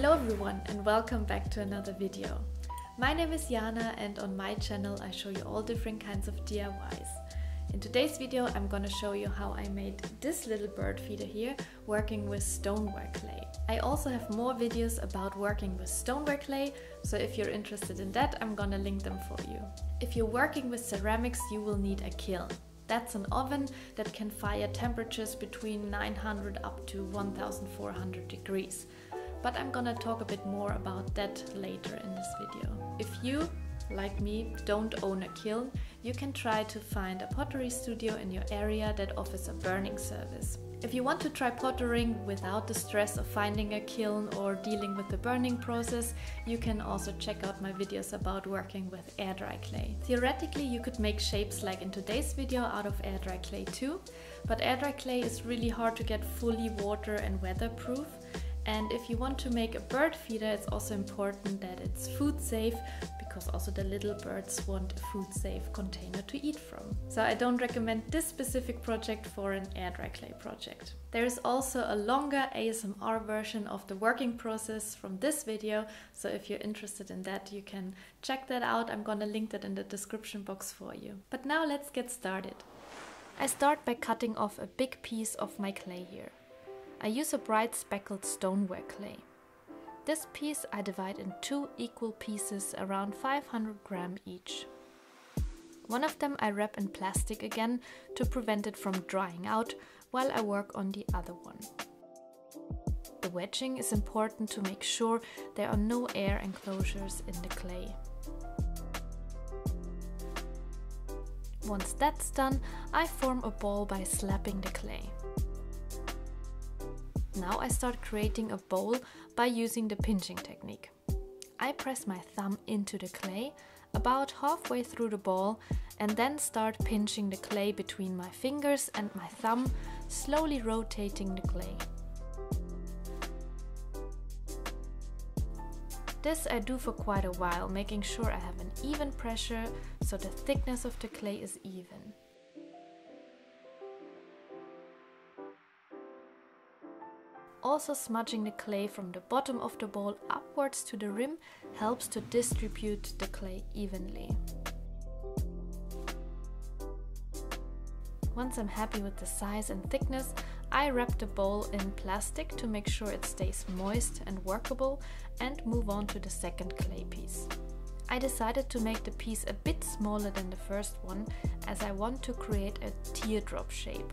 Hello everyone and welcome back to another video. My name is Jana and on my channel I show you all different kinds of DIYs. In today's video I'm gonna show you how I made this little bird feeder here working with stoneware clay. I also have more videos about working with stoneware clay, so if you're interested in that I'm gonna link them for you. If you're working with ceramics you will need a kiln. That's an oven that can fire temperatures between 900 up to 1400 degrees. But I'm gonna talk a bit more about that later in this video. If you like me, don't own a kiln, you can try to find a pottery studio in your area that offers a burning service. If you want to try pottering without the stress of finding a kiln or dealing with the burning process, you can also check out my videos about working with air dry clay. Theoretically, you could make shapes like in today's video out of air dry clay too, but air dry clay is really hard to get fully water and weatherproof. And if you want to make a bird feeder, it's also important that it's food safe because also the little birds want a food safe container to eat from. So I don't recommend this specific project for an air dry clay project. There is also a longer ASMR version of the working process from this video, so if you're interested in that, you can check that out. I'm gonna link that in the description box for you. But now let's get started. I start by cutting off a big piece of my clay here. I use a bright speckled stoneware clay. This piece I divide in two equal pieces around 500 gram each. One of them I wrap in plastic again to prevent it from drying out while I work on the other one. The wedging is important to make sure there are no air enclosures in the clay. Once that's done, I form a ball by slapping the clay. Now I start creating a bowl by using the pinching technique. I press my thumb into the clay about halfway through the ball and then start pinching the clay between my fingers and my thumb, slowly rotating the clay. This I do for quite a while, making sure I have an even pressure so the thickness of the clay is even. Also smudging the clay from the bottom of the bowl upwards to the rim helps to distribute the clay evenly. Once I'm happy with the size and thickness, I wrap the bowl in plastic to make sure it stays moist and workable and move on to the second clay piece. I decided to make the piece a bit smaller than the first one as I want to create a teardrop shape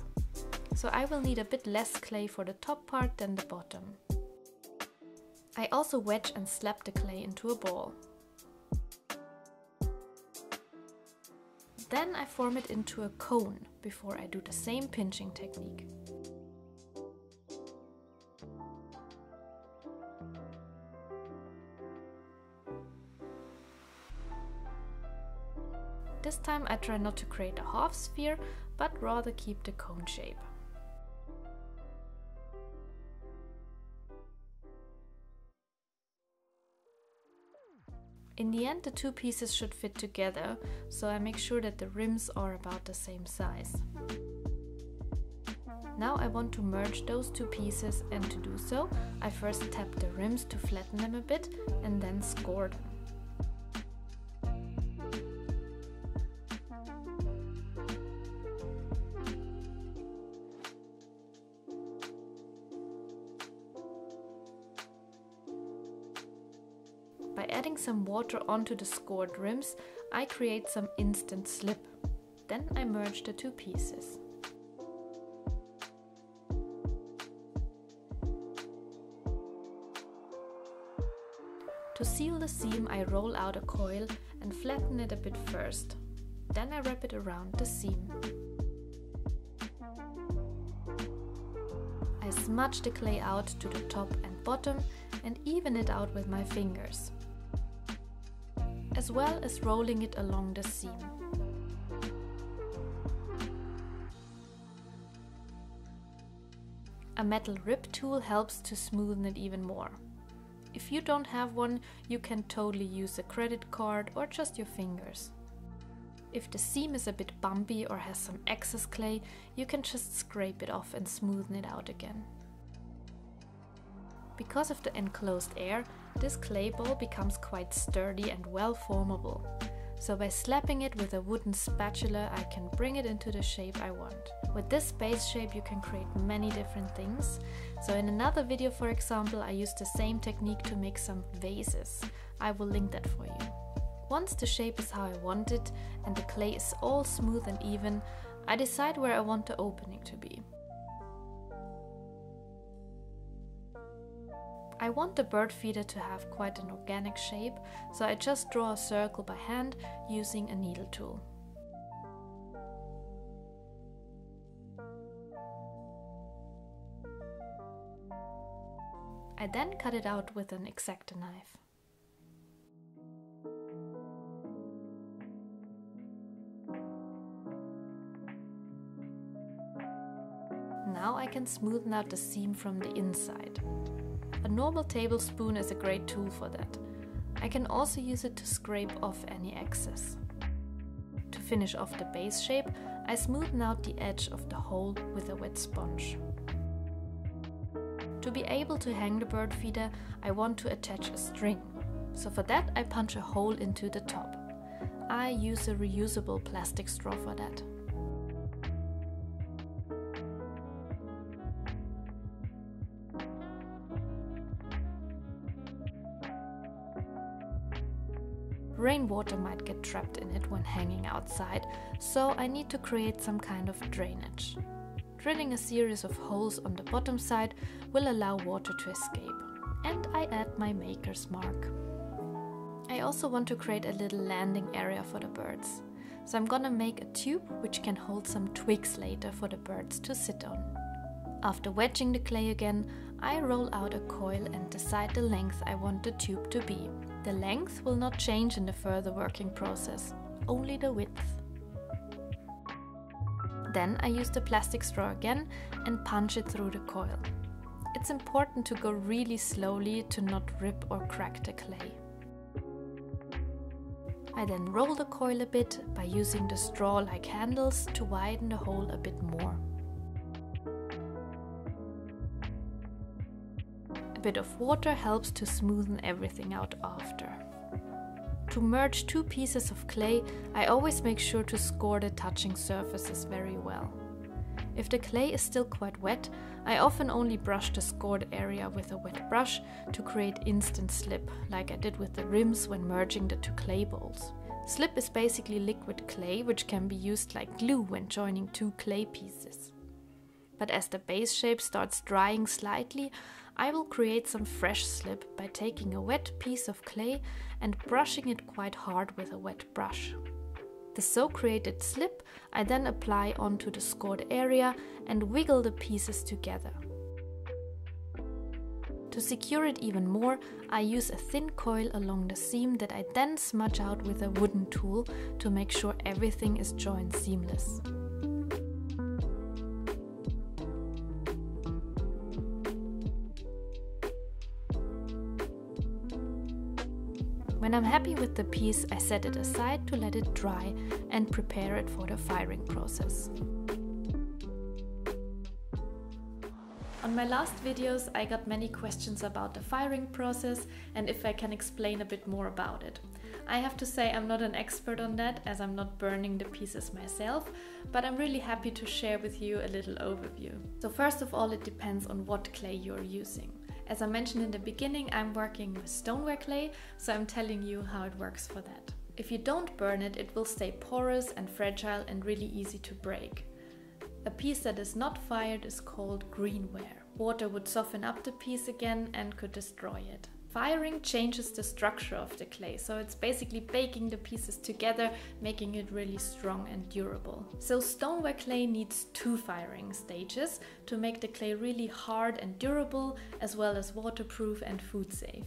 so I will need a bit less clay for the top part than the bottom. I also wedge and slap the clay into a ball. Then I form it into a cone before I do the same pinching technique. This time I try not to create a half sphere, but rather keep the cone shape. In the end the two pieces should fit together, so I make sure that the rims are about the same size. Now I want to merge those two pieces and to do so, I first tap the rims to flatten them a bit and then score them. Some water onto the scored rims, I create some instant slip. Then I merge the two pieces. To seal the seam, I roll out a coil and flatten it a bit first. Then I wrap it around the seam. I smudge the clay out to the top and bottom and even it out with my fingers as well as rolling it along the seam. A metal rib tool helps to smoothen it even more. If you don't have one, you can totally use a credit card or just your fingers. If the seam is a bit bumpy or has some excess clay, you can just scrape it off and smoothen it out again. Because of the enclosed air, this clay ball becomes quite sturdy and well formable. So by slapping it with a wooden spatula, I can bring it into the shape I want. With this base shape you can create many different things. So in another video for example, I used the same technique to make some vases. I will link that for you. Once the shape is how I want it and the clay is all smooth and even, I decide where I want the opening to be. I want the bird feeder to have quite an organic shape, so I just draw a circle by hand using a needle tool. I then cut it out with an X-Acto knife. Now I can smoothen out the seam from the inside. A normal tablespoon is a great tool for that. I can also use it to scrape off any excess. To finish off the base shape, I smoothen out the edge of the hole with a wet sponge. To be able to hang the bird feeder, I want to attach a string. So for that I punch a hole into the top. I use a reusable plastic straw for that. Rainwater might get trapped in it when hanging outside, so I need to create some kind of drainage. Drilling a series of holes on the bottom side will allow water to escape. And I add my maker's mark. I also want to create a little landing area for the birds. So I'm gonna make a tube which can hold some twigs later for the birds to sit on. After wedging the clay again, I roll out a coil and decide the length I want the tube to be. The length will not change in the further working process, only the width. Then I use the plastic straw again and punch it through the coil. It's important to go really slowly to not rip or crack the clay. I then roll the coil a bit by using the straw-like handles to widen the hole a bit more. Bit of water helps to smoothen everything out after. To merge two pieces of clay, I always make sure to score the touching surfaces very well. If the clay is still quite wet, I often only brush the scored area with a wet brush to create instant slip, like I did with the rims when merging the two clay balls. Slip is basically liquid clay which can be used like glue when joining two clay pieces. But as the base shape starts drying slightly, I will create some fresh slip by taking a wet piece of clay and brushing it quite hard with a wet brush. The so created slip I then apply onto the scored area and wiggle the pieces together. To secure it even more, I use a thin coil along the seam that I then smudge out with a wooden tool to make sure everything is joined seamless. When I'm happy with the piece, I set it aside to let it dry and prepare it for the firing process. On my last videos I got many questions about the firing process and if I can explain a bit more about it. I have to say I'm not an expert on that as I'm not burning the pieces myself, but I'm really happy to share with you a little overview. So first of all it depends on what clay you're using. As I mentioned in the beginning, I'm working with stoneware clay, so I'm telling you how it works for that. If you don't burn it, it will stay porous and fragile and really easy to break. A piece that is not fired is called greenware. Water would soften up the piece again and could destroy it. Firing changes the structure of the clay, so it's basically baking the pieces together, making it really strong and durable. So stoneware clay needs two firing stages to make the clay really hard and durable, as well as waterproof and food safe.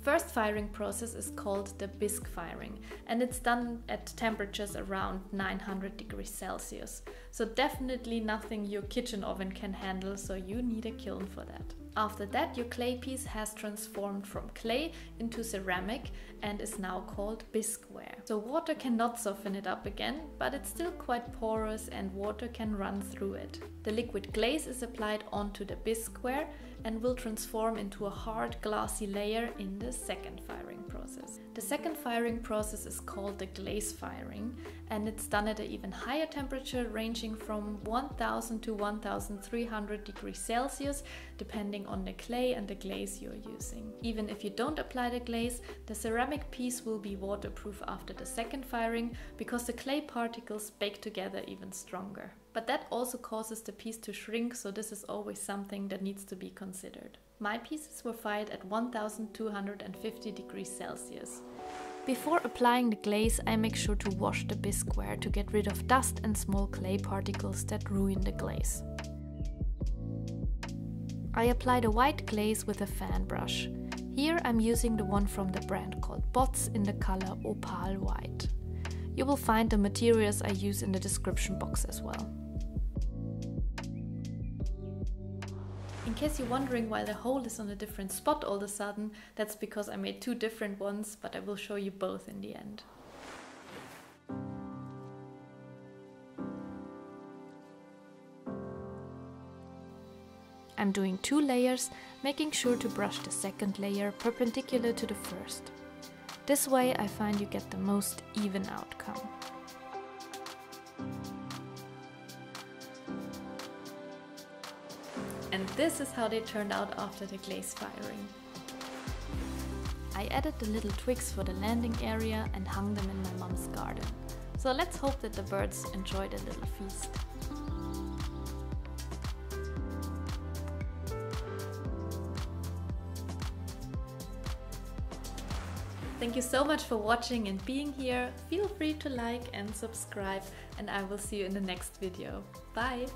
First firing process is called the bisque firing and it's done at temperatures around 900 degrees Celsius. So definitely nothing your kitchen oven can handle, so you need a kiln for that. After that, your clay piece has transformed from clay into ceramic and is now called bisqueware. So water cannot soften it up again, but it's still quite porous and water can run through it. The liquid glaze is applied onto the bisqueware and will transform into a hard glassy layer in the second firing process. The second firing process is called the glaze firing and it's done at an even higher temperature ranging from 1000 to 1300 degrees Celsius depending on the clay and the glaze you're using. Even if you don't apply the glaze, the ceramic piece will be waterproof after the second firing because the clay particles bake together even stronger. But that also causes the piece to shrink, so this is always something that needs to be considered. My pieces were fired at 1250 degrees Celsius. Before applying the glaze, I make sure to wash the bisqueware to get rid of dust and small clay particles that ruin the glaze. I applied a white glaze with a fan brush. Here I'm using the one from the brand called Botz in the color Opal White. You will find the materials I use in the description box as well. In case you're wondering why the hole is on a different spot all of a sudden, that's because I made two different ones, but I will show you both in the end. I'm doing two layers, making sure to brush the second layer perpendicular to the first. This way I find you get the most even outcome. And this is how they turned out after the glaze firing. I added the little twigs for the landing area and hung them in my mom's garden. So let's hope that the birds enjoy the little feast. Thank you so much for watching and being here. Feel free to like and subscribe and I will see you in the next video. Bye!